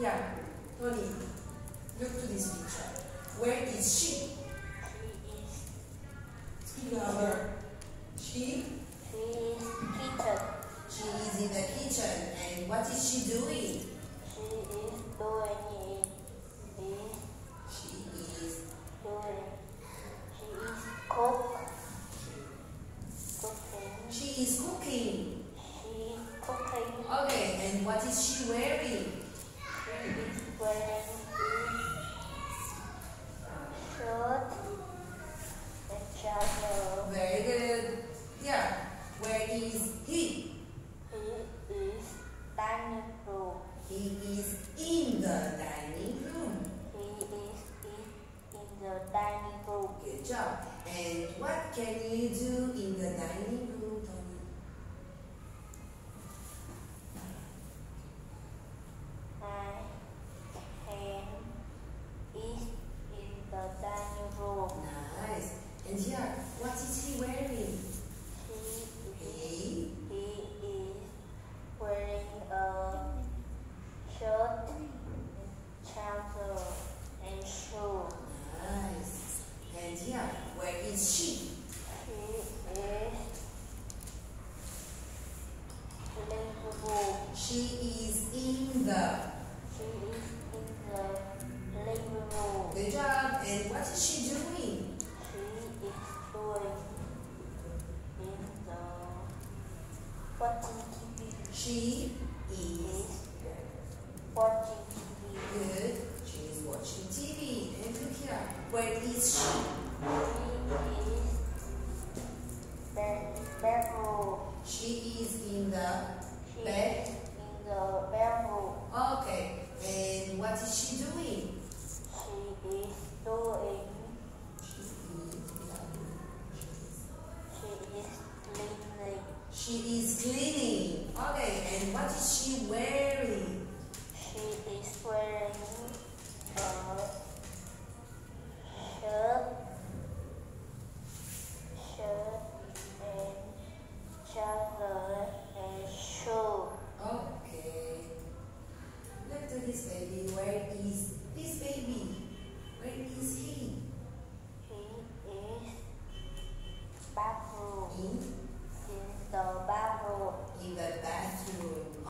Yeah, Tony, look to this picture. Where is she? She is Speak louder. She? she is kitchen. She is in the kitchen. And what is she doing? She is doing it. Is She is doing. She is cook. Cooking. she is cooking. She is cooking. Okay, and what is she wearing? She is wearing this shirt and trouser. Very good. Yeah. Where is he? He is dining room. He is in the dining room. He is in, in the dining room. Good job. And what can you do in the dining room, Tony? I can eat in the dining room. Nice. And yeah, what is he wearing? He, He he is wearing a shirt, trouser, and shoe. Nice. And yeah, where is she? He is living room. She is in the. She is in the living room. Good job. And what is she doing? She is doing in the watching TV. She is Watching TV. good. She is watching TV. And look here, where is she? She is bed bedroom. She is in the She bed. She is cleaning. Okay, and what is she wearing? She is wearing a shirt, shirt and jacket and. Okay. Look to this baby. Where is this baby? Where is he?